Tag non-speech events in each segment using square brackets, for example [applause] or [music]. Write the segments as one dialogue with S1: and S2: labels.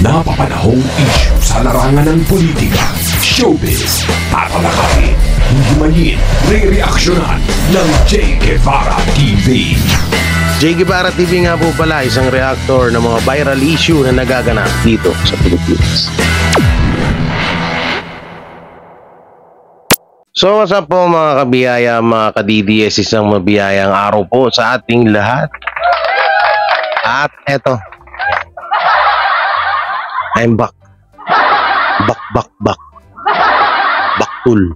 S1: Napapanahong issue sa larangan ng politika, showbiz, tatalakayin, hihimayin, re-reaksyonan ng J. Guevara TV.
S2: J. Guevara TV nga po pala, isang reactor ng mga viral issue na nagaganap dito sa Pilipinas. So what's up po mga kabiyaya, mga ka-DDS, isang mabiyayang araw po sa ating lahat. At eto, I'm back. Back, back, back. Baktul.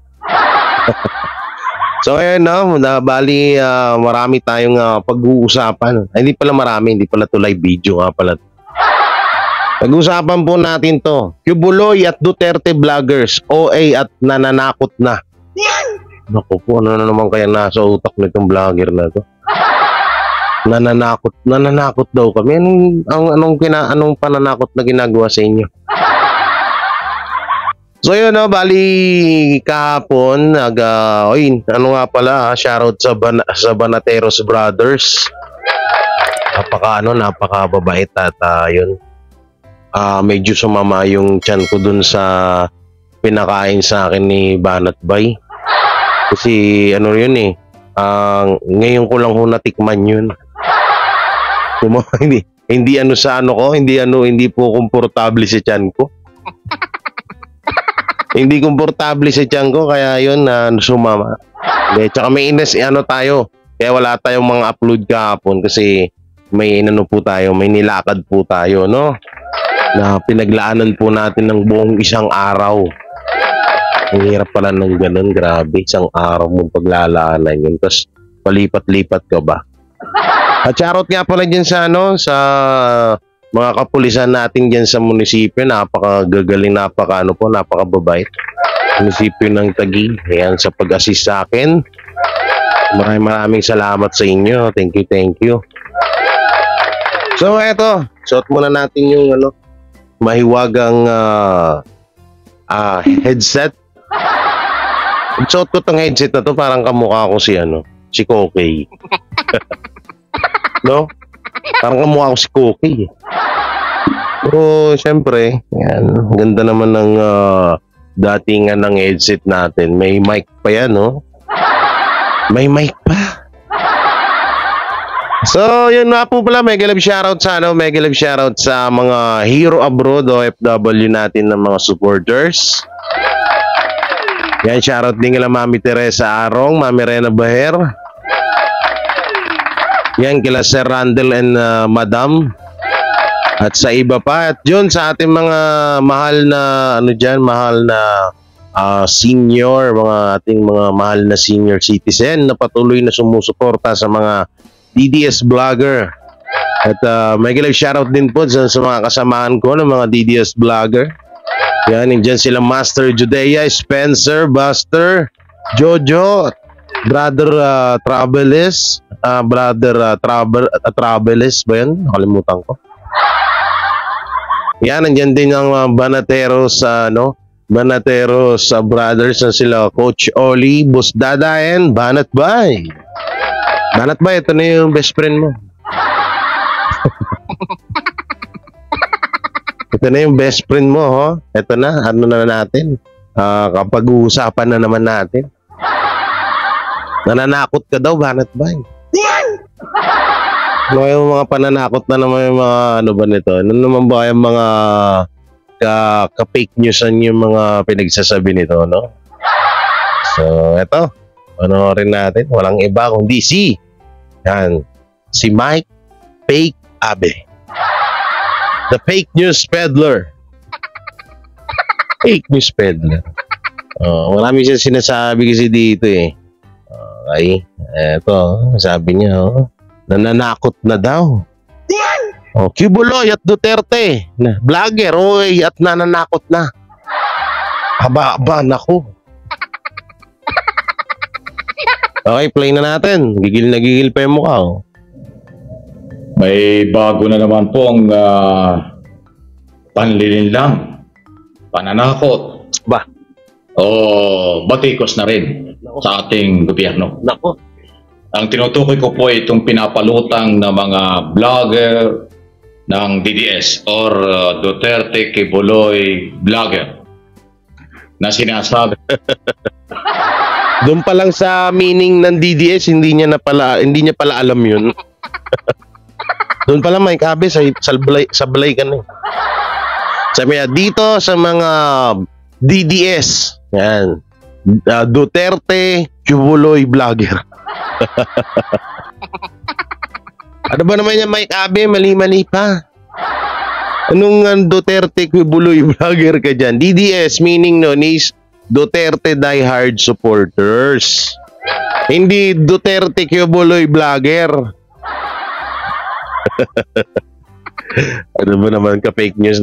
S2: [laughs] so ayun no, na bali ah, marami tayong ah, pag-uusapan. Ay, hindi pala marami, hindi pala to live video nga pala. Pag-usapan po natin to. Cubuloy at Duterte vloggers, OA at nananakot na. Naku po, ano na naman kaya nasa utak nitong vlogger na to? Nananakot, nananakot daw kami. Anong, ang, anong, kina, anong pananakot na ginagawa sa inyo? So yun no, bali kahapon nag uh, oy, ano nga pala, ah, shoutout sa Ban- sa Banateros Brothers. Napaka ano, napaka babait at ah, yun. Ah, medyo sumama yung chan ko dun sa pinakain sa akin ni Banat Bay. Kasi ano yun eh, ang ngayon ko lang ho natikman yun. Kuma, [laughs] hindi, hindi ano sa ano ko, hindi ano, hindi po komportable sa chan ko. [laughs] hindi komportable sa tiyan ko kaya yun na sumama. Hindi, tsaka may ines ano tayo. Kaya wala tayong mga upload kahapon kasi may inano po tayo, may nilakad po tayo, no? Na pinaglaanan po natin ng buong isang araw. Ang hirap pala ng ganun, grabe. Isang araw mong paglalaanan yun. Tapos palipat-lipat ka ba? Shoutout nga pala dyan sa ano, sa mga kapulisan natin dyan sa munisipyo, napakagagaling, napaka ano po, napakababait. Munisipyo ng Taguig, ayan sa pag-assist sa akin. Maraming maraming salamat sa inyo. Thank you, thank you. So eto, suot muna natin yung ano, mahiwagang ah, ah, headset. Suot ko tong headset na to, parang kamukha ko si ano, si Kokey. [laughs] no? Parang kamukha ko si Kokey. eh. Pero syempre, yan, ganda naman ng ah, datingan ng headset natin. May mic pa yan, no? May mic pa. So, yun nga po pala, mega love shoutout sa ano, mega love shoutout sa mga hero abroad o FW natin ng mga supporters. Yan, shoutout din kila Mami Teresa Arong, Mami Rena Baher. Yan, kila Sir Randall and uh, Madam. At sa iba pa. At yun, sa ating mga mahal na, ano dyan, mahal na ah, senior, mga ating mga mahal na senior citizen na patuloy na sumusuporta sa mga DDS vlogger. At uh, may kilag shoutout din po sa, sa mga kasamaan ko ng mga DDS vlogger. Yan, nandiyan sila Master Judea, Spencer, Buster, Jojo, Brother uh, Travelis, ah, Brother uh, Travel, uh, Travelis ba yan? Nakalimutan ko. Yan, nandiyan din ang uh, Banateros, uh, no? Banateros uh, brothers na sila, Coach Oli, Boss Dada, and Banat Bay. Banat Bay, ito na yung best friend mo. [laughs] ito na yung best friend mo, ho? Ito na, ano na natin? Ah, kapag uusapan na naman natin. Nananakot ka daw, Banat Bay. Ano yung mga pananakot na naman yung mga ano ba nito? Ano naman ba yung mga ka, ka-fake newsan yung mga pinagsasabi nito, no? So, eto. Panoorin natin. Walang iba kundi si yan, si Mike Fake Abe. The fake news peddler. fake news peddler. Oh, marami siya sinasabi kasi dito eh. Okay. Eto, sabi niya, oh, nananakot na daw. Oh, Cubuloy at Duterte, na vlogger, oy, at nananakot na. Aba, aba, naku. Okay, play na natin. Gigil na gigil pa yung mukha, oh.
S3: May bago na naman pong uh, panlilinlang, pananakot,
S2: Ba,
S3: o batikos na rin sa ating gobyerno.
S2: naku.
S3: Ang tinutukoy ko po ay itong pinapalutang na mga vlogger ng DDS or uh, Duterte Kibuloy Vlogger na sinasabi [laughs]
S2: Doon pa lang sa meaning ng DDS, hindi niya na pala hindi niya pala alam 'yun. [laughs] Doon pa lang Mike Abe sa sablay sablay ka na. eh. Sabi niya, dito sa mga DDS, yan. ah, Duterte Chubuloy Vlogger. [laughs] ano ba naman yan Mike Abe? Mali-mali pa. Anong ah, Duterte Chubuloy Vlogger ka dyan? DDS meaning nun is Duterte diehard supporters. Hindi Duterte Kibuloy vlogger. [laughs] ano ba naman ka fake news?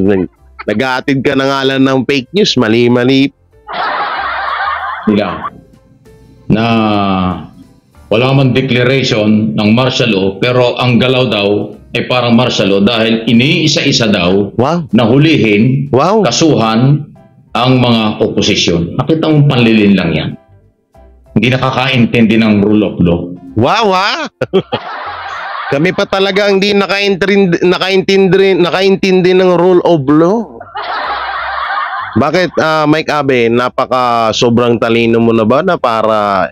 S2: Nag-aatid ka ng ngalan ng fake news. Mali-mali.
S3: Nila na wala man declaration ng martial law pero ang galaw daw ay parang martial law dahil iniisa-isa daw
S2: Wow.
S3: na hulihin,
S2: Wow.
S3: kasuhan ang mga oposisyon. Nakita mong panlilin lang yan. Hindi nakakaintindi ng rule of law.
S2: Wow, ha? [laughs] Kami pa talaga ang di nakaintindi, nakaintindi, nakaintindi ng rule of law. Bakit, ah, Mike Abe, napaka sobrang talino mo na ba na para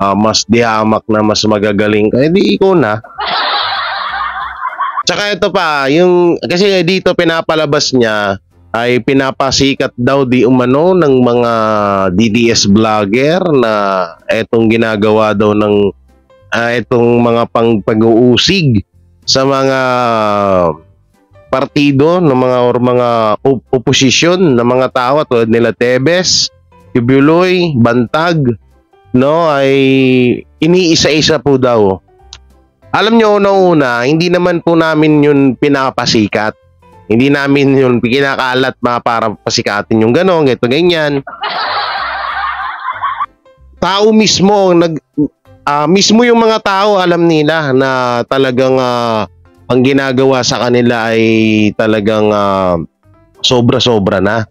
S2: ah, mas dihamak na mas magagaling ka? Hindi ikaw na. Tsaka ito pa, yung, kasi dito pinapalabas niya, ay pinapasikat daw di umano ng mga DDS vlogger na etong ginagawa daw ng ah, itong mga pang pag-uusig sa mga partido ng mga or mga op- oposisyon ng mga tao tulad nila Tebes, Kibuloy, Bantag no ay iniisa-isa po daw. Alam nyo una-una, hindi naman po namin yun pinapasikat. Hindi namin yun kinakalat mga para pasikatin yung gano'n, ito ganyan. Tao mismo nag ah, mismo yung mga tao alam nila na talagang ah, ang ginagawa sa kanila ay talagang ah, sobra-sobra na.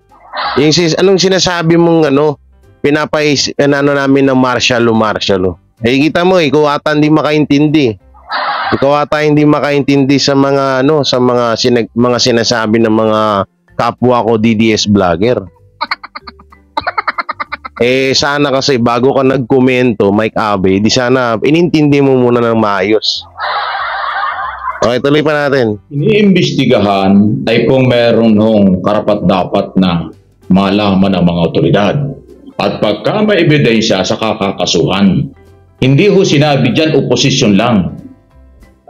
S2: Yung sis, anong sinasabi mong ano, pinapais ano namin ng martial law, martial law. Eh kita mo, ikaw ata hindi makaintindi. Ikaw ata hindi makaintindi sa mga ano, sa mga sinag, mga sinasabi ng mga kapwa ko DDS vlogger. [laughs] Eh sana kasi bago ka nagkomento, Mike Abe, di sana inintindi mo muna ng maayos. Okay, tuloy pa natin.
S3: Iniimbestigahan ay kung meron nung karapat-dapat na malaman ng mga otoridad. At pagka may ebidensya sa kakakasuhan, hindi ho sinabi dyan oposisyon lang.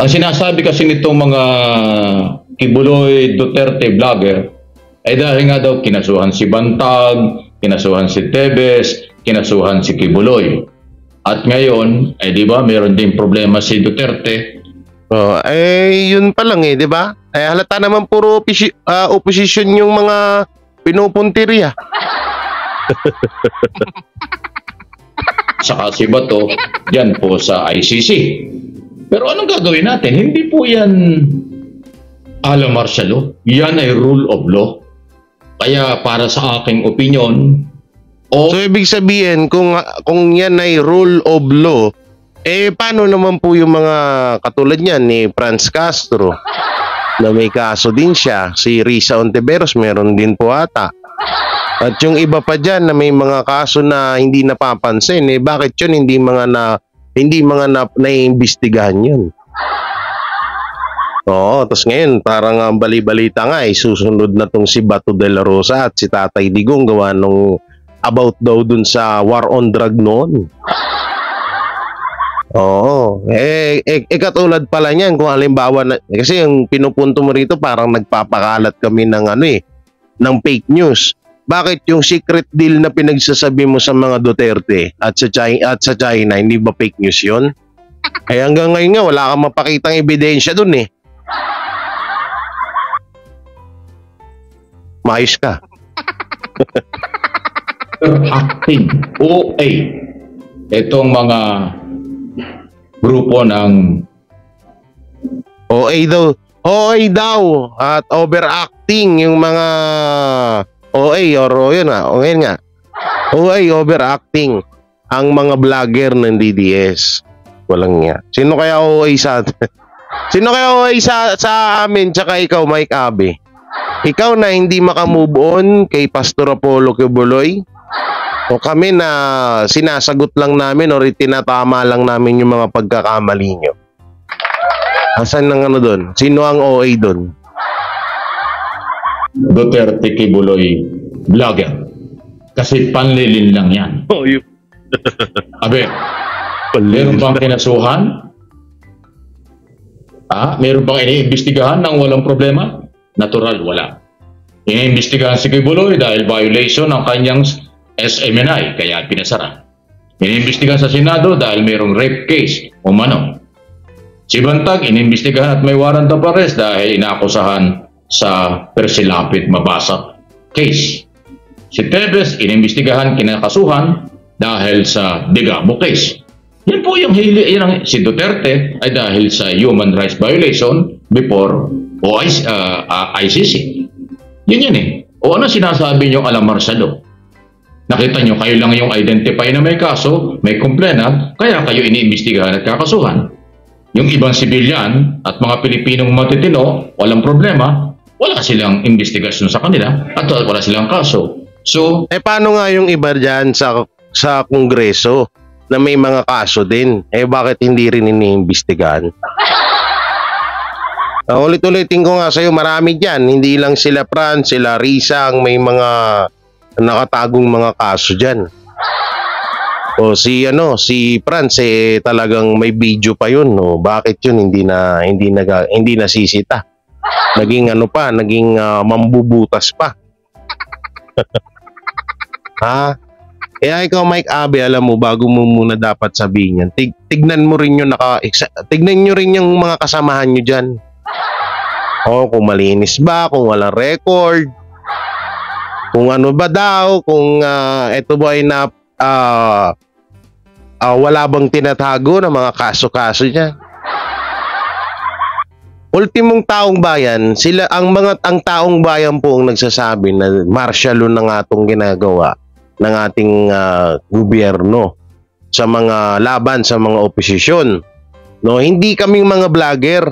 S3: Ang sinasabi kasi nitong mga Kibuloy Duterte vlogger ay dahil nga daw kinasuhan si Bantag, kinasuhan si Tebes, kinasuhan si Kibuloy. At ngayon, ay di ba, meron din problema si Duterte
S2: Oh, eh yun pa lang eh, 'di ba? Eh halata naman puro opisi- ah, opposition yung mga pinupuntirya. [laughs]
S3: saka si Bato yan po sa ICC. Pero anong gagawin natin? Hindi po yan ala martial law. Yan ay rule of law. Kaya para sa aking opinion, o
S2: So ibig sabihin kung kung yan ay rule of law, eh paano naman po yung mga katulad niyan ni Franz Castro na may kaso din siya, si Risa Ontiveros meron din po ata. At yung iba pa diyan na may mga kaso na hindi napapansin, eh bakit yun hindi mga na hindi mga na, naiimbestigahan yun? Oo, tapos ngayon parang ang bali-balita nga eh, susunod na tong si Bato de la Rosa at si Tatay Digong gawa nung about daw dun sa war on drug noon. Oo. Eh, eh, eh katulad pala niyan kung halimbawa na, eh, kasi yung pinupunto mo rito parang nagpapakalat kami ng ano eh, ng fake news. Bakit yung secret deal na pinagsasabi mo sa mga Duterte at sa China, at sa China hindi ba fake news 'yon? [laughs] Eh hanggang ngayon nga wala kang mapakitang ebidensya dun eh. Maayos ka.
S3: acting OA itong mga grupo ng
S2: OA daw. OA daw at overacting yung mga OA or o yun nga, o yun nga. OA overacting ang mga vlogger ng DDS. Walang nga. Sino kaya OA sa? [laughs] Sino kaya OA sa, sa amin tsaka ikaw, Mike Abe? Ikaw na hindi makamove on kay Pastor Apollo Kibuloy? O kami na sinasagot lang namin o tinatama lang namin yung mga pagkakamali nyo? Asan ang ano doon? Sino ang OA doon?
S3: Duterte Kibuloy vlogger. Kasi panlilin lang yan. [laughs]
S2: Oh, yung
S3: Abe, meron bang kinasuhan? Ah, meron bang iniimbestigahan ng walang problema? Natural, wala. Iniimbestigahan si Kibuloy dahil violation ng kanyang SMNI, kaya pinasara. Iniimbestigahan sa Senado dahil mayroong rape case, umano. Si Bantag, iniimbestigahan at may warrant of arrest dahil inaakusahan sa persilapit mabasa case. Si Tebes, inimbestigahan kinakasuhan dahil sa Digamo case. Yan po yung hili, yan ang, si Duterte ay dahil sa human rights violation before OIC, uh, uh, ICC. Yun yan eh. O ano sinasabi nyo alam Marsado? Nakita nyo, kayo lang yung identify na may kaso, may complainant, kaya kayo iniimbestigahan at kakasuhan. Yung ibang sibilyan at mga Pilipinong matitino, walang problema, wala silang investigasyon sa kanila at wala silang kaso. So,
S2: Eh paano nga yung iba dyan sa sa kongreso na may mga kaso din? Eh bakit hindi rin iniimbestigahan? Uh, [laughs] ulit-ulitin ko nga sa'yo, marami dyan. Hindi lang sila Fran, sila Risa ang may mga nakatagong mga kaso dyan. O si ano, si Franz eh talagang may video pa yun. No? Bakit yun hindi na hindi na hindi nasisita? Naging ano pa, naging ah, mambubutas pa. [laughs] ha? Kaya ikaw Mike Abe, alam mo bago mo muna dapat sabihin yan. Tig tignan mo rin yung naka tignan niyo rin yung mga kasamahan niyo diyan. Oh, kung malinis ba, kung walang record, kung ano ba daw, kung ah, eto ba ay na ah, ah, wala bang tinatago ng mga kaso-kaso niya. Ultimong taong bayan, sila ang mga ang taong bayan po ang nagsasabi na martial law na nga itong ginagawa ng ating ah, gobyerno sa mga laban sa mga oposisyon. No, hindi kaming mga vlogger.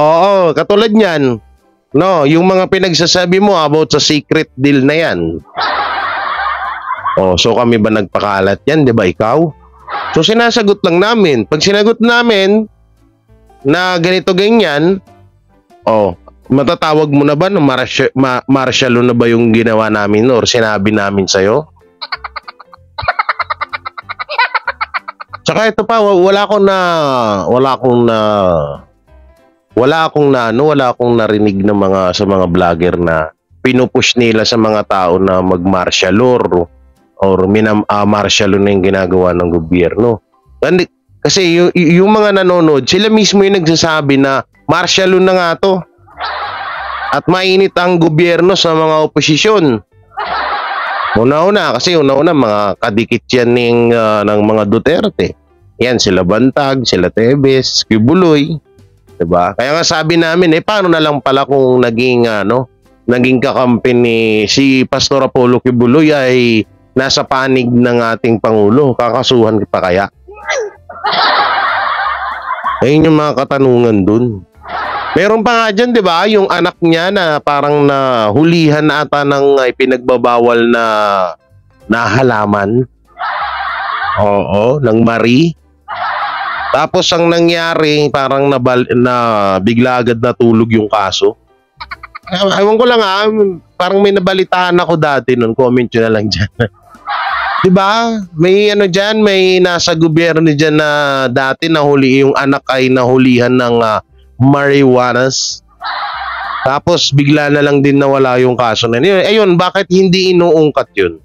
S2: Oo, katulad niyan. No, yung mga pinagsasabi mo about sa secret deal na 'yan. Oh, so kami ba nagpakalat 'yan, 'di ba ikaw? So sinasagot lang namin. Pag sinagot namin na ganito ganyan, oh, matatawag mo na ba na martial, ma, na ba yung ginawa namin or sinabi namin sa'yo? Tsaka ito pa, wa- wala akong na, wala akong na, wala akong na, ano, wala akong narinig ng mga, sa mga vlogger na pinupush nila sa mga tao na mag-martial law or, minam, ah, martial law na yung ginagawa ng gobyerno. Kandi, kasi yung, yung mga nanonood, sila mismo yung nagsasabi na martial law na nga to. At mainit ang gobyerno sa mga oposisyon. Una-una, kasi una-una mga kadikit yan ng, ah, ng mga Duterte. Yan, sila Bantag, sila Tebes, Kibuloy. 'Di ba? Kaya nga sabi namin, eh paano na lang pala kung naging ano, naging kakampi ni si Pastor Apollo Kibuloy ay nasa panig ng ating Pangulo. Kakasuhan pa kaya? [laughs] Ayun yung mga katanungan dun. Meron pa nga dyan, di ba? Yung anak niya na parang nahulihan na ata ng ay, pinagbabawal na na halaman. Oo, ng Marie. Tapos ang nangyari, parang nabal, na bigla agad natulog yung kaso. Ewan ko lang ah, parang may nabalitaan ako dati nun. Comment nyo na lang dyan. [laughs] 'Di ba? May ano diyan, may nasa gobyerno diyan na dati nahuli yung anak ay nahulihan ng ah, marijuanas. Tapos bigla na lang din nawala yung kaso na yun. Ayun, bakit hindi inuungkat yun?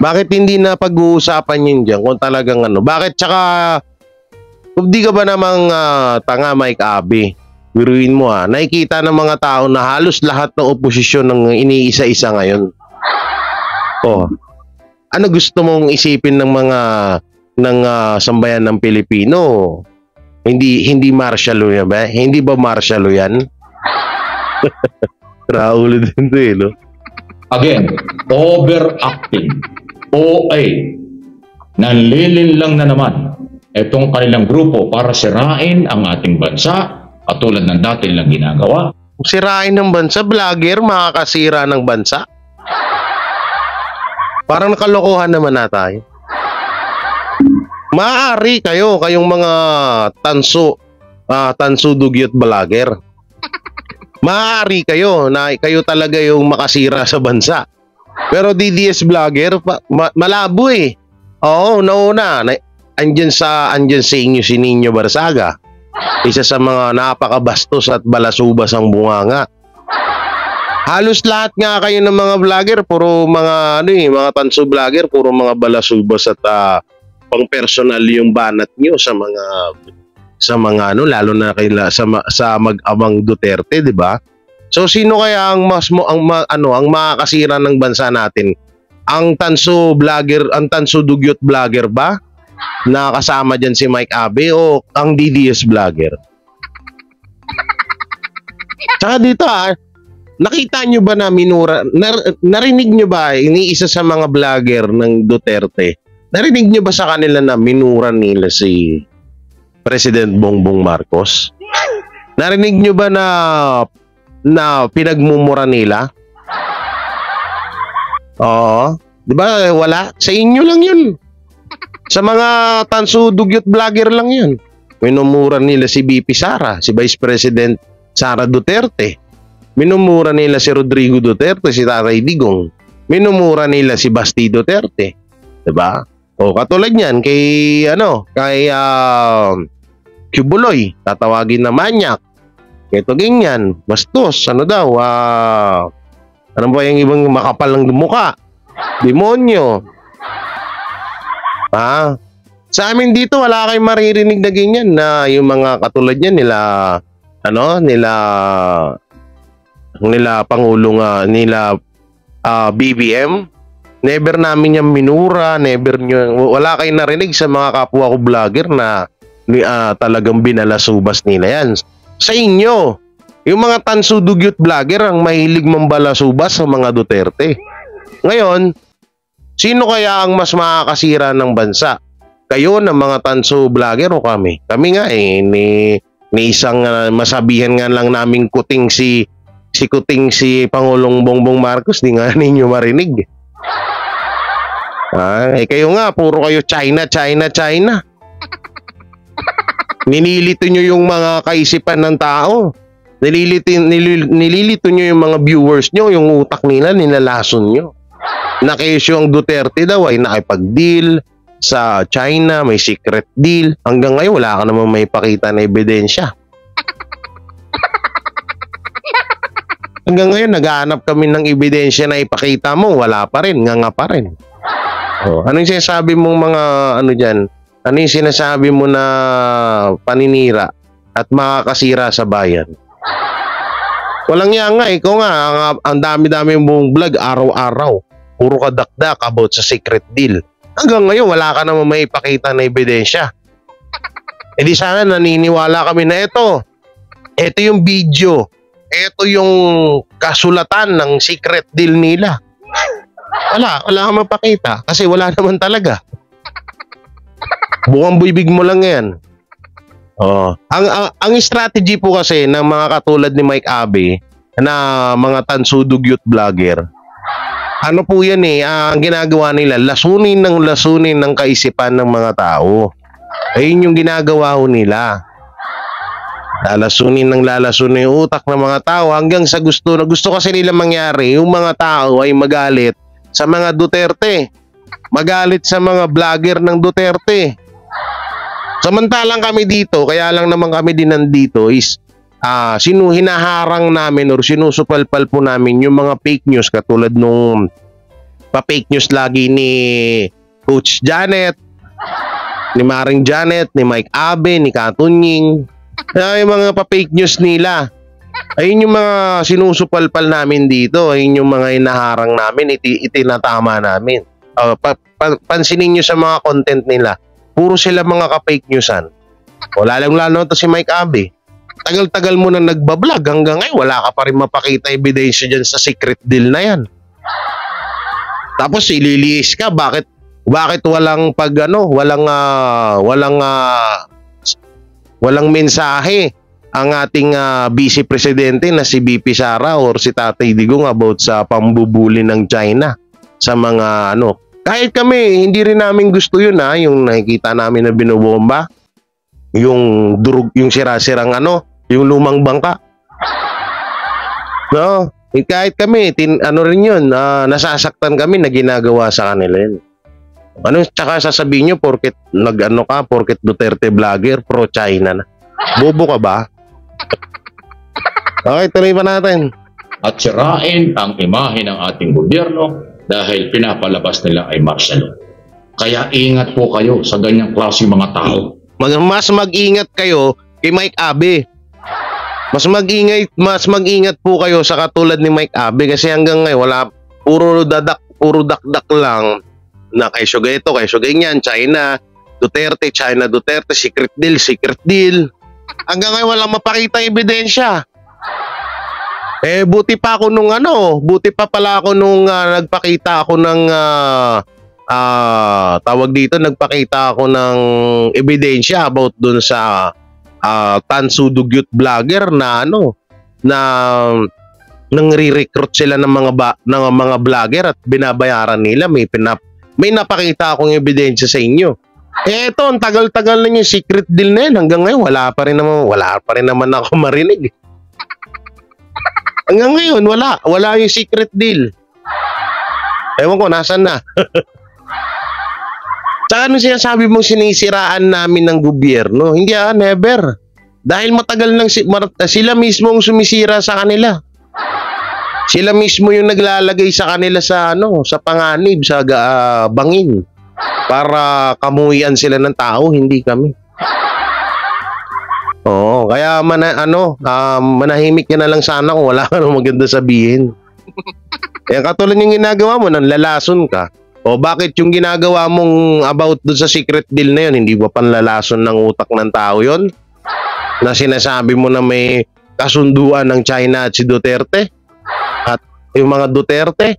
S2: Bakit hindi na pag-uusapan yun dyan kung talagang ano? Bakit tsaka kung di ka ba namang ah, tanga Mike Abe? Biruin mo ha, nakikita ng mga tao na halos lahat ng oposisyon ng iniisa-isa ngayon. Oh. Ano gusto mong isipin ng mga ng ah, sambayan ng Pilipino? Hindi hindi martial law yan ba? Hindi ba martial law yan? [laughs] Raulo din to eh, no?
S3: Again, overacting. OA. Nanlilin lang na naman. itong kanilang grupo para sirain ang ating bansa katulad ng dati nilang ginagawa.
S2: Sirain ng bansa, vlogger, makakasira ng bansa. Parang nakalokohan naman na tayo. Maaari kayo, kayong mga tanso, ah, tanso dugyot vlogger. Maaari kayo na kayo talaga yung makasira sa bansa. Pero DDS vlogger, ma- malabo eh. Oo, nauna. Na, andyan sa, andyan sa inyo si Nino Barsaga. Isa sa mga napakabastos at balasubas ang bunganga. Halos lahat nga kayo ng mga vlogger, puro mga ano eh, mga tanso vlogger, puro mga balasubas at ah, pang personal yung banat nyo sa mga sa mga ano lalo na kaila sa sa mag-amang Duterte, 'di ba? So sino kaya ang mas mo ang ma- ano ang makakasira ng bansa natin? Ang tanso vlogger, ang tanso dugyot vlogger ba? Na kasama diyan si Mike Abe o ang DDS vlogger? Tsaka dito ah, nakita nyo ba na minura, nar- narinig nyo ba, iniisa sa mga vlogger ng Duterte, narinig nyo ba sa kanila na minura nila si President Bongbong Marcos? Narinig nyo ba na na pinagmumura nila? Oo. Di ba wala? Sa inyo lang yun. Sa mga tanso dugyot vlogger lang yun. Minumura nila si BP Sara, si Vice President Sara Duterte. Minumura nila si Rodrigo Duterte, si Tatay Digong. Minumura nila si Basti Duterte. 'Di ba? O katulad niyan kay ano, kay uh, Cubuloy, tatawagin na manyak. Kay ganyan, bastos, ano daw, ah, ano ba yung ibang makapal ng mukha? Demonyo. Ha? Sa amin dito wala kayong maririnig na ganyan na yung mga katulad niyan nila ano, nila nila pangulong ah, nila ah, BBM never namin yung minura never nyo wala kayong narinig sa mga kapwa ko vlogger na ah, talagang binalasubas nila yan sa inyo yung mga tanso dugyot vlogger ang mahilig mambalasubas sa mga Duterte ngayon sino kaya ang mas makakasira ng bansa kayo ng mga tanso vlogger o kami kami nga eh ni, ni isang ah, masabihan nga lang naming kuting si si kuting si Pangulong Bongbong Marcos di nga [laughs] ninyo marinig. Ah, eh kayo nga puro kayo China, China, China. Nililito nyo yung mga kaisipan ng tao. Nililito, nilil, nililito nyo yung mga viewers nyo, yung utak nila, nilalason nyo. Nakisyo ang Duterte daw ay nakipag-deal sa China, may secret deal. Hanggang ngayon, wala ka naman may pakita na ebidensya. Hanggang ngayon, naghahanap kami ng ebidensya na ipakita mo, wala pa rin, nga nga pa rin. Oh, anong sinasabi mong mga ano diyan? Ano yung sinasabi mo na paninira at makakasira sa bayan? Walang yan nga, ikaw nga, ang, ang dami-dami mong vlog araw-araw. Puro ka dakdak about sa secret deal. Hanggang ngayon, wala ka naman may ipakita na ebidensya. E di sana naniniwala kami na ito. Ito yung video. Ito yung kasulatan ng secret deal nila. Wala, wala kang mapakita kasi wala naman talaga. Bukang bibig mo lang yan. Oh. Ang, ang, ang strategy po kasi ng mga katulad ni Mike Abe na mga tansudog youth vlogger, ano po yan eh, ah, ang ginagawa nila, lasunin ng lasunin ng kaisipan ng mga tao. Ayun yung ginagawa ho nila. Lalasunin ng lalasunin yung utak ng mga tao hanggang sa gusto na gusto kasi nila mangyari, yung mga tao ay magalit sa mga Duterte. Magalit sa mga vlogger ng Duterte. Samantalang kami dito, kaya lang naman kami din nandito is ah sino hinaharang namin or sinusupalpal po namin yung mga fake news katulad nung pa-fake news lagi ni Coach Janet, ni Maring Janet, ni Mike Abe, ni Katunying. Kaya yung mga pa-fake news nila. Ayun yung mga sinusupalpal namin dito. Ayun yung mga inaharang namin, iti itinatama namin. Uh, pa, pa, pansinin nyo sa mga content nila. Puro sila mga ka-fake newsan. Wala lang lalo to si Mike Abe. Tagal-tagal mo na nagbablog hanggang ngayon wala ka pa rin mapakita ebidensya dyan sa secret deal na yan. Tapos ililiis ka, bakit Bakit walang pag ano, walang ah, walang ah, walang mensahe ang ating ah, vice presidente na si BP Sara or si Tatay Digong about sa pambubuli ng China sa mga ano. Kahit kami, hindi rin namin gusto yun ha, yung nakikita namin na binobomba. Yung durug, yung sira-sirang ano, yung lumang bangka. No, eh, kahit kami, tin, ano rin yun, ah, nasasaktan kami na ginagawa sa kanila yun. Ano, tsaka sasabihin nyo, porket nag-ano ka, porket Duterte vlogger, pro-China na. Bobo ka ba? Okay, tuloy pa natin.
S3: at sirain ang imahe ng ating gobyerno dahil pinapalabas nila ay martial law. Kaya ingat po kayo sa ganyang klase mga tao.
S2: Mas mag-ingat kayo kay Mike Abe. Mas mag-ingat, mas mag-ingat po kayo sa katulad ni Mike Abe kasi hanggang ngayon wala puro dadak, puro dakdak lang na kay ito, kay ganyan, China, Duterte, China, Duterte, secret deal, secret deal. Hanggang ngayon walang mapakita ebidensya. Eh buti pa ako nung ano, buti pa pala ako nung ah, nagpakita ako ng ah, ah, tawag dito, nagpakita ako ng ebidensya about dun sa ah, Tansu Dugyot vlogger na ano, na nang re-recruit sila ng mga ba, ng mga vlogger at binabayaran nila may pinap may napakita akong ebidensya sa inyo. Eh ito, ang tagal-tagal na yung secret deal na yan. Hanggang ngayon, wala pa rin naman, wala pa rin naman ako [laughs] marinig. Hanggang ngayon, wala. Wala yung secret deal. Ewan ko, nasan na? [laughs] Tsaka ano sinasabi mong sinisiraan namin ng gobyerno? Hindi ah, never. Dahil matagal nang si, mar- sila mismo ang sumisira sa kanila. Sila mismo yung naglalagay sa kanila sa ano, sa panganib, sa ah, bangin para kamuyan sila ng tao, hindi kami. Oo, kaya mana, ano, um, manahimik ka na lang sana kung wala ka nang maganda sabihin. [laughs] Kaya katulad yung ginagawa mo, nang lalason ka. O bakit yung ginagawa mong about doon sa secret deal na yun, hindi ba panlalason ng utak ng tao yon Na sinasabi mo na may kasunduan ng China at si Duterte? At yung mga Duterte?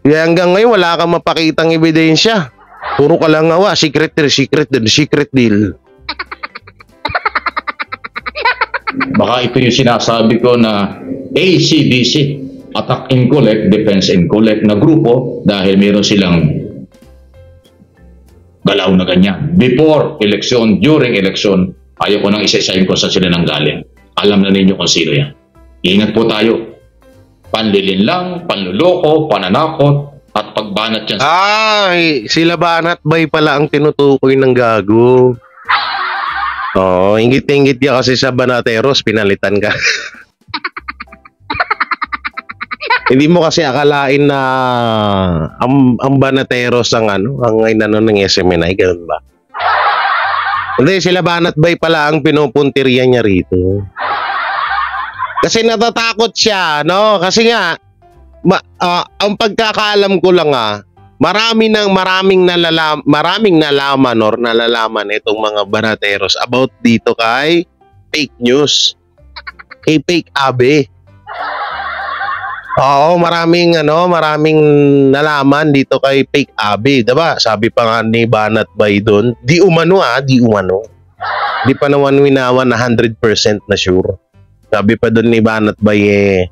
S2: Kaya hanggang ngayon wala kang mapakitang ebidensya. Puro ka lang ngawa, secret deal, secret deal, secret deal.
S3: Baka ito yung sinasabi ko na ACDC, Attack and Collect, Defense and Collect na grupo dahil meron silang galaw na ganyan. Before election, during election, ayaw ko nang isa-isahin ko sa sila nang galing. Alam na ninyo kung sino yan. Ingat po tayo. Panlilin lang, panluloko, pananakot, at pagbanat yan
S2: Ay, sila Banat Bay pala ang tinutukoy ng gago. Oo, ingit-ingit ka kasi sa Banateros, pinalitan ka. [laughs] Hindi mo kasi akalain na ang, ang Banateros ang ano, ang inano ng SMNI, ganun ba? Hindi, sila Banat Bay pala ang pinupuntirya niya rito. Kasi natatakot siya, no? Kasi nga, ma, ah, ang pagkakaalam ko lang ah, marami nang maraming nalalam, maraming nalaman or nalalaman itong mga banateros about dito kay fake news. Kay fake abe. Oo, maraming ano, maraming nalaman dito kay fake abe, 'di ba? Sabi pa nga ni Banat Bay doon, di umano ah, di umano. Di pa naman winawan na 100% na sure. Sabi pa doon ni Banat Bay eh,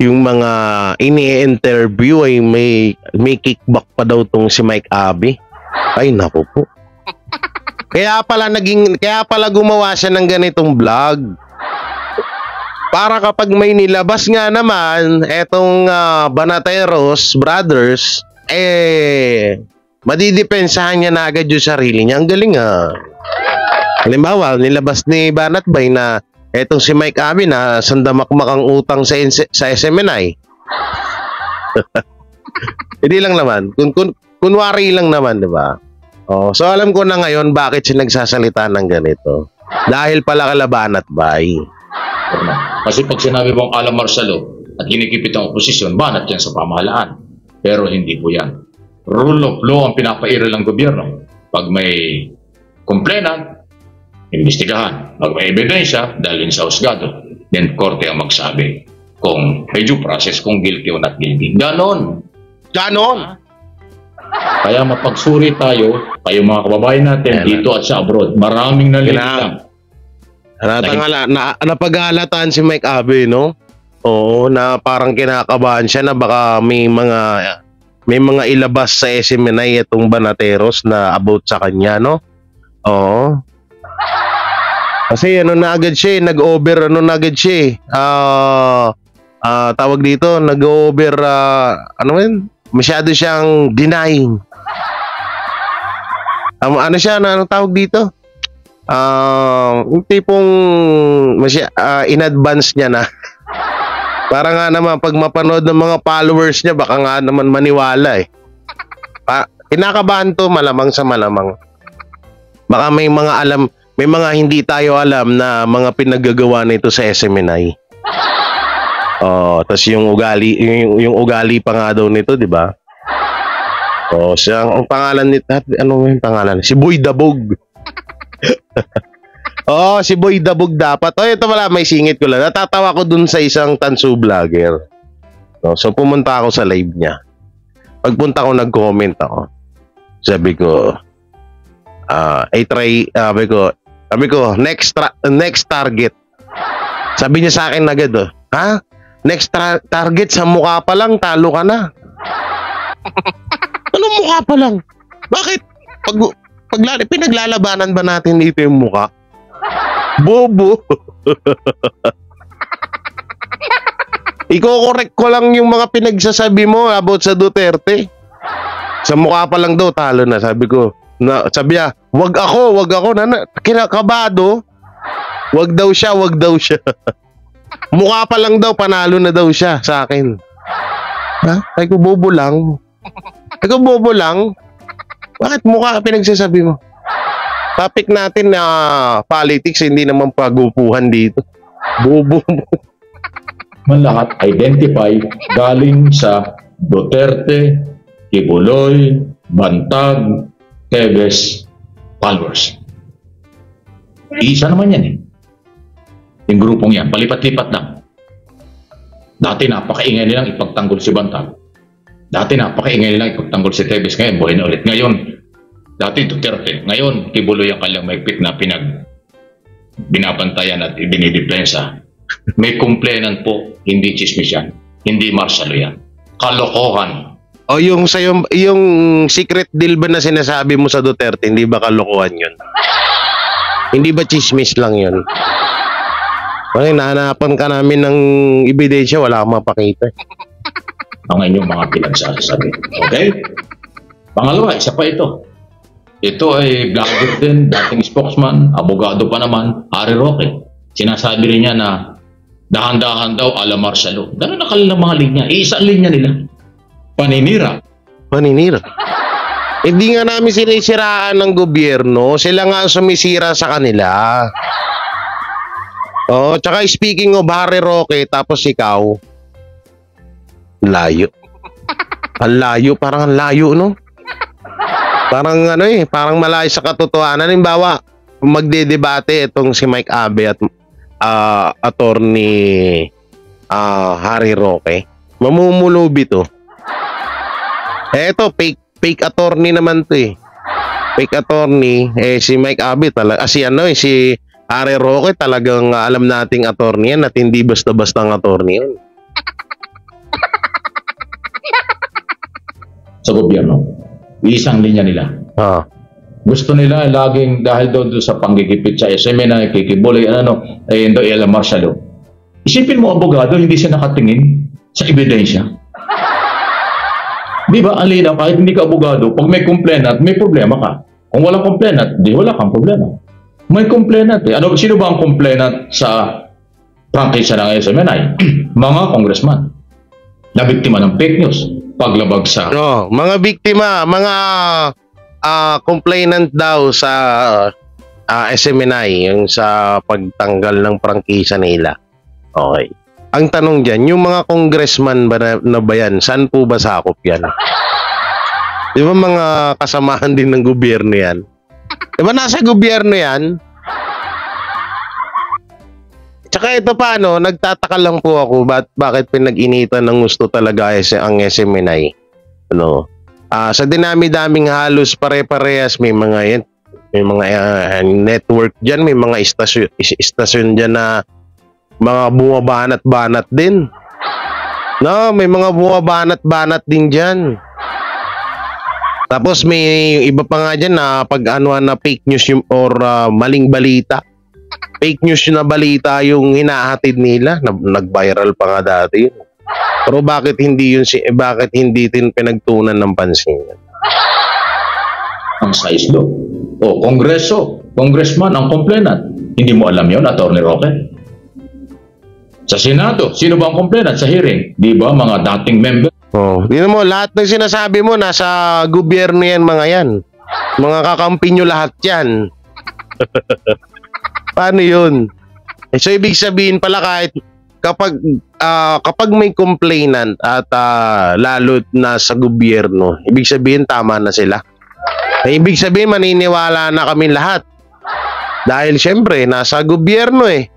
S2: yung mga ini-interview ay may may kickback pa daw tong si Mike Abe. Ay naku po. [laughs] Kaya pala naging kaya pala gumawa siya ng ganitong vlog. Para kapag may nilabas nga naman etong ah, Banateros brothers eh madidepensahan niya na agad yung sarili niya. Ang galing ah. Halimbawa, nilabas ni Banat Bay na etong si Mike Abe na sandamakmak ang utang sa, sa SMNI. [laughs] Hindi lang naman. Kun, kun, kunwari lang naman, di ba? Oh, so alam ko na ngayon bakit siya nagsasalita ng ganito. Dahil pala kalaban at bay.
S3: Kasi pag sinabi mong alam Marcelo at ginikipit ang oposisyon, banat yan sa pamahalaan. Pero hindi po yan. Rule of law ang pinapairal ng gobyerno. Pag may complainant, imbestigahan. Pag may ebidensya, dalhin sa husgado. Then, korte ang magsabi kung may due process, kung guilty o not guilty. Ganon.
S2: Ganon.
S3: Kaya mapagsuri tayo, kayo mga kababayan natin
S2: Ayan.
S3: dito at sa abroad. Maraming nalilitang.
S2: Natangala, na, napag-aalataan si Mike Abe, no? Oo, na parang kinakabahan siya na baka may mga may mga ilabas sa SMNI itong Banateros na about sa kanya, no? Oo. Kasi ano na agad siya, eh, nag-over ano na agad siya. eh. Ah, ah, tawag dito, nag-over ah, ano yun? Masyado siyang denying. Um, ano siya, ano, anong tawag dito? Ah, yung tipong masya, ah, in advance niya na. [laughs] Para nga naman pag mapanood ng mga followers niya baka nga naman maniwala eh. Pa, kinakabahan to malamang sa malamang. Baka may mga alam, may mga hindi tayo alam na mga pinaggagawa nito sa SMNI. [laughs] Oh, tas yung ugali, yung, yung ugali pa nga daw nito, di ba? Oh, siya ang pangalan nito, ano yung pangalan? Si Boy Dabog. [laughs] Oh, si Boy Dabog dapat. Oh, ito wala, may singit ko lang. Natatawa ko dun sa isang tansu vlogger. No, so pumunta ako sa live niya. Pagpunta ko nag-comment ako. Sabi ko, ah, I try, sabi ko, sabi ko, next tra- next target. Sabi niya sa akin agad, oh, ha? Next tra- target sa mukha pa lang, talo ka na. [laughs] Anong mukha pa lang? Bakit? Pag, pag pinaglalabanan ba natin dito yung mukha? Bobo. [laughs] Iko-correct ko lang yung mga pinagsasabi mo about sa Duterte. Sa mukha pa lang daw talo na sabi ko. Na, sabi niya, wag ako, wag ako. Nana, kinakabado. Wag daw siya, wag daw siya. [laughs] mukha pa lang daw, panalo na daw siya sa akin. Ha? Ay ko, bobo lang. Ay ko, bobo lang. Bakit mukha pinagsasabi mo? Topic natin na politics, hindi naman pagupuhan dito. Bobo.
S3: Man lahat identify galing sa Duterte, Kibuloy, Bantag, Teves, followers. Isa naman yan eh. Yung grupong yan, palipat-lipat lang. Dati napakaingay nilang ipagtanggol si Bantag. Dati napakaingay nilang ipagtanggol si Teves. Ngayon, buhay na ulit. Ngayon, dati Duterte. Ngayon, Kibuloy ang kanyang maigpit na pinag binabantayan at ibinidepensa. May complainant po, hindi chismis yan. Hindi marshalo yan. Kalokohan.
S2: O yung sa yung, yung secret deal ba na sinasabi mo sa Duterte, hindi ba kalokohan yun? Hindi ba chismis lang yun? Okay, nahanapan ka namin ng ebidensya, wala kang mapakita.
S3: ang inyong mga pinagsasabi. Okay? Pangalawa, isa pa ito. Ito ay vlogger din, dating spokesman, abogado pa naman, Harry Roque. Sinasabi rin niya na dahan-dahan daw ala Marcelo. Dahil nakal ng mga linya. Iisa linya nila. Paninira.
S2: Maninira. Hindi nga namin sinisiraan ng gobyerno, sila nga ang sumisira sa kanila. Oh, tsaka speaking of Harry Roque, tapos ikaw, layo. Ang layo, parang ang layo, no? Parang ano eh, parang malayo sa katotohanan. Halimbawa, magdedebate itong si Mike Abe at ah, attorney ah, Harry Roque. Mamumulubi to. Eh, ito, fake, fake attorney naman to eh. Fake attorney, eh si Mike Abe talaga, ah, si ano eh, si Harry Roque talagang ah, alam nating attorney yan at hindi basta-basta ang attorney yan. [laughs]
S3: sa gobyerno. Isang linya nila.
S2: Ah.
S3: Gusto nila laging dahil doon sa panggigipit sa SMA na kikibuloy ano ay endo ala Marcelo. Isipin mo abogado hindi siya nakatingin sa ebidensya. Di ba, alina, kahit hindi ka abogado, pag may complainant, may problema ka. Kung walang complainant, di wala kang problema. May complainant eh. Ano, sino ba ang complainant sa prangkisa ng SMNI? [clears throat] Mga congressman na biktima ng fake news, paglabag sa
S2: No, mga biktima, mga ah, complainant daw sa ah, SMNI, yung sa pagtanggal ng prangkisa nila. Okay. Ang tanong dyan, yung mga congressman ba na, na ba yan, saan po ba sakop yan? Di ba mga kasamahan din ng gobyerno yan? Di ba nasa gobyerno yan? Tsaka ito pa, no, nagtataka lang po ako bat, bakit pinag-initan ng gusto talaga ang SMNI. Ano, Ah, sa dinami-daming halos pare-parehas may mga yan, may mga ah, network diyan, may mga istasyon is- istasyon diyan na mga bumabanat-banat din. No, may mga bumabanat-banat din diyan. Tapos may iba pa nga dyan na pag ano na fake news yung, or ah, maling balita. Fake news na balita yung hinahatid nila. Na, nag-viral pa nga dati yun. Pero bakit hindi yun si eh, bakit hindi din pinagtunan ng pansin yun?
S3: ang size law. O, kongreso, congressman ang complainant. Hindi mo alam yon Attorney Roque? Sa Senado, sino ba ang complainant sa hearing? Di ba mga dating member
S2: Oh, yun mo lahat ng sinasabi mo nasa gobyerno yan mga yan. Mga kakampi nyo lahat yan. [laughs] Paano yun? Eh, so ibig sabihin pala kahit kapag ah, kapag may complainant at ah, lalo na sa gobyerno, ibig sabihin tama na sila. Eh, ibig sabihin maniniwala na kami lahat. Dahil syempre nasa gobyerno eh.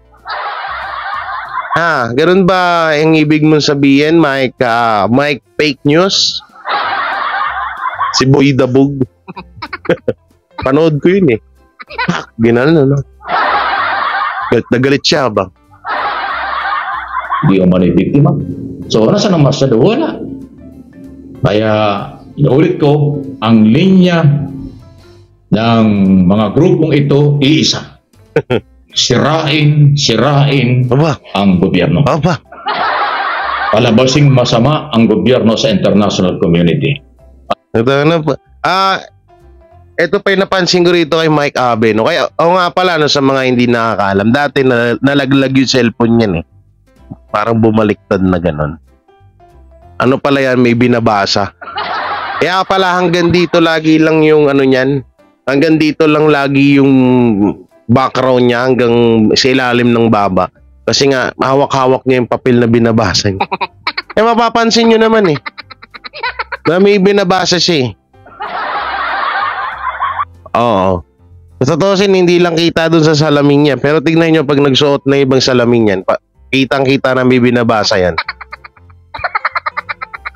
S2: Ha, ganun ba ang ibig mong sabihin, Mike? ah, Mike fake news? Si Boy Dabog. [laughs] Panood ko yun eh. Pak, ginano, no? Galit na galit siya ba?
S3: di umano'y biktima. So, nasa ang masyado? Wala. Kaya, inulit ko, ang linya ng mga grupong ito, iisa. [laughs] Sirain, sirain
S2: Aba,
S3: ang gobyerno.
S2: aba.
S3: Palabasing masama ang gobyerno sa international community.
S2: Ito na pa. Ah, ito pa yung napansin ko rito kay Mike Abe, no? Kaya, o nga pala, no, sa mga hindi nakakaalam, dati na, nalaglag yung cellphone niyan eh. Parang bumaliktad na ganun. Ano pala yan, may binabasa. Kaya pala hanggang dito lagi lang yung ano niyan. Hanggang dito lang lagi yung background niya hanggang sa ilalim ng baba. Kasi nga, hawak-hawak niya yung papel na binabasa niya. eh, mapapansin nyo naman eh. Na may binabasa siya eh. Oo. Sa totosin, hindi lang kita dun sa salamin niya. Pero tignan nyo, pag nagsuot na ibang salamin yan, pa, kitang-kita na may binabasa yan.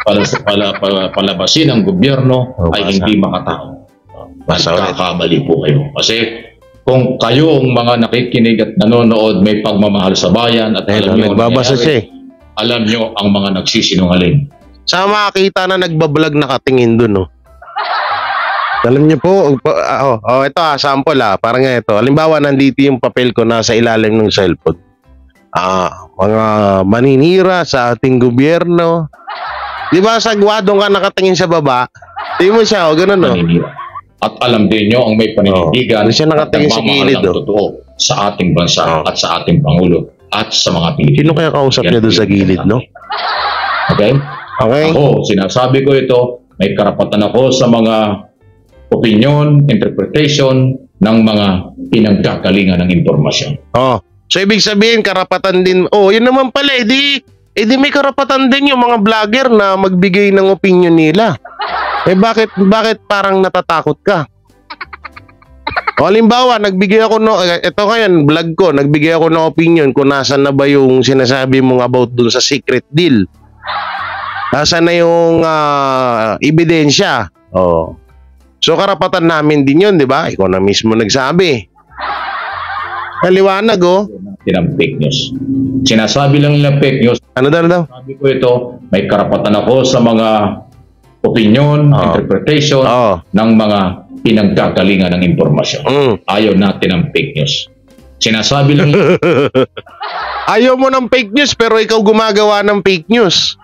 S3: Pala, pala, pala, palabasin ang gobyerno
S2: Oh,
S3: ay hindi makatao. Nagkakamali po kayo. Kasi kung kayo ang mga nakikinig at nanonood may pagmamahal sa bayan at alam nyo, ang
S2: nagbabasa siya eh.
S3: alam nyo ang mga nagsisinungaling.
S2: Sa makakita na nagbablog nakatingin dun, no? [laughs] Alam niyo po, ah, oh, oh, ito ah, sample ah, parang ito. Halimbawa, nandito yung papel ko nasa ilalim ng cellphone. Ah, mga maninira sa ating gobyerno. Di ba sagwadong ka nakatingin sa baba? Di mo siya, o ganun, no?
S3: Paninira. At alam din nyo ang may paninindigan
S2: Oh, siya nakatingin sa gilid,
S3: ng
S2: oh.
S3: totoo sa ating bansa
S2: Oh.
S3: at sa ating Pangulo at sa mga Pilipino.
S2: Sino kaya kausap niya doon sa gilid, no?
S3: Okay?
S2: Okay?
S3: Ako, sinasabi ko ito, may karapatan ako sa mga opinion, interpretation ng mga pinagkakalingan ng impormasyon.
S2: Oh. So ibig sabihin karapatan din. Oh, yun naman pala edi edi may karapatan din yung mga vlogger na magbigay ng opinion nila. Eh bakit bakit parang natatakot ka? O halimbawa, nagbigay ako no eh, ito ngayon vlog ko, nagbigay ako ng opinion kung nasan na ba yung sinasabi mong about dun sa secret deal. Nasaan na yung ah, ebidensya? Oh. So karapatan namin din 'yun, 'di ba? Ikaw na mismo nagsabi. Kaliwanag oh.
S3: Yan ang fake news. Sinasabi lang nila fake news.
S2: Ano daw ano daw?
S3: Sabi ko ito, may karapatan ako sa mga opinion,
S2: Oo.
S3: interpretation
S2: Oo.
S3: ng mga pinagkakalingan ng impormasyon.
S2: Mm.
S3: Ayaw natin ng fake news. Sinasabi lang [laughs]
S2: Ayaw mo ng fake news pero ikaw gumagawa ng fake news.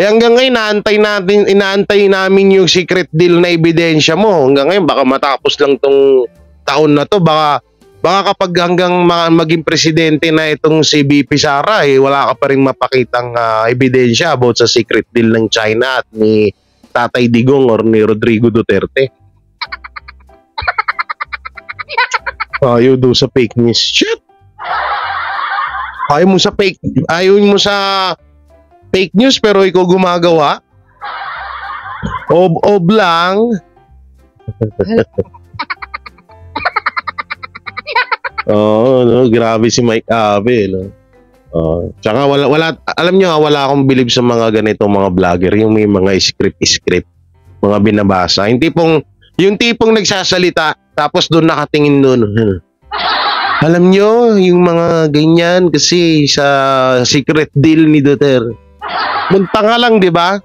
S2: Eh hanggang ngayon inaantay natin inaantay namin yung secret deal na ebidensya mo. Hanggang ngayon baka matapos lang tong taon na to baka baka kapag hanggang ma- maging presidente na itong si BP Sara eh wala ka pa rin mapakitang ah, ebidensya about sa secret deal ng China at ni Tatay Digong or ni Rodrigo Duterte. Ayaw daw sa fake news. Shit! Ayaw mo sa fake, ayaw mo sa fake news pero ikaw gumagawa. Ob, ob lang. [laughs] Oo, no, grabe si Mike Abe, no. Oh, tsaka wala wala alam niyo wala akong believe sa mga ganitong mga vlogger yung may mga script script. mga binabasa. Yung tipong, yung tipong nagsasalita, tapos doon nakatingin doon. [laughs] Alam nyo, yung mga ganyan kasi sa secret deal ni Duterte. Magtanga lang, di ba?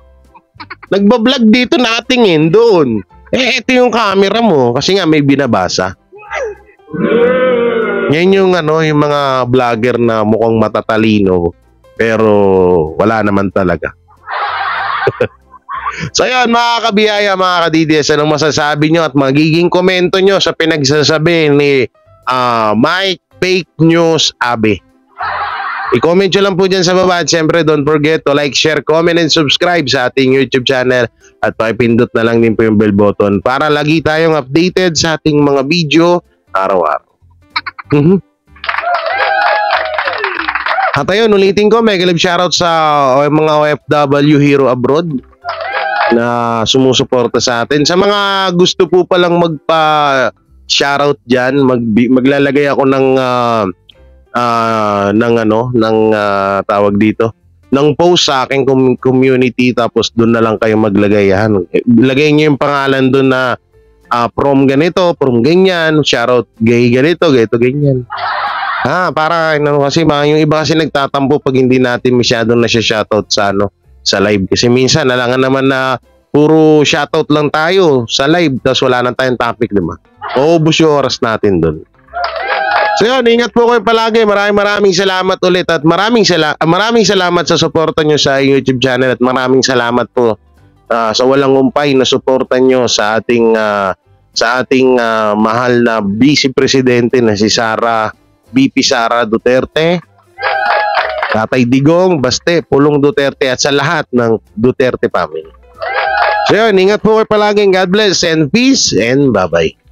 S2: Nagbablog dito nakatingin doon. Eh, ito yung camera mo kasi nga may binabasa. Yan yung ano, yung mga vlogger na mukhang matatalino pero wala naman talaga. [laughs] so yan mga kabiyaya, mga kadidies, anong masasabi nyo at magiging komento nyo sa pinagsasabi ni ah, Mike Fake News Abe. I-comment nyo lang po dyan sa baba at syempre don't forget to like, share, comment, and subscribe sa ating YouTube channel at pakipindot na lang din po yung bell button para lagi tayong updated sa ating mga video araw-araw. Mhm. At ayun, ulitin ko, mega love shoutout sa mga OFW Hero Abroad na sumusuporta sa atin. Sa mga gusto po palang magpa shoutout diyan, mag, maglalagay ako ng ah, ah, ng ano, ng ah, tawag dito, ng post sa aking com- community tapos doon na lang kayo maglagay yan. Lagay niyo yung pangalan doon na ah, from ganito, from ganyan, shoutout gay ganito, ganito ganyan. Ah, para ano kasi mga yung iba kasi nagtatampo pag hindi natin masyadong na shoutout sa ano sa live kasi minsan nalangan naman na puro shoutout lang tayo sa live tapos wala na tayong topic, di ba? Uubos yung oras natin doon. So yun, ingat po kayo palagi. Maraming maraming salamat ulit at maraming sala maraming salamat sa suporta nyo sa YouTube channel at maraming salamat po ah, sa walang umpay na suporta nyo sa ating ah, sa ating ah, mahal na Vice Presidente na si Sara BP Sara Duterte, Tatay Digong, Baste, Pulong Duterte at sa lahat ng Duterte family. So yun, ingat po kayo palagi. God bless and peace and bye-bye.